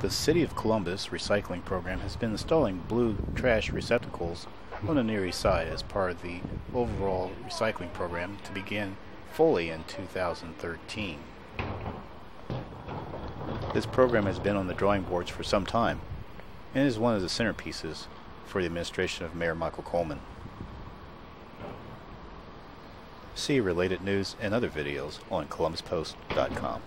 The City of Columbus recycling program has been installing blue trash receptacles on the Near East Side as part of the overall recycling program to begin fully in 2013. This program has been on the drawing boards for some time and is one of the centerpieces for the administration of Mayor Michael Coleman. See related news and other videos on columbuspost.com.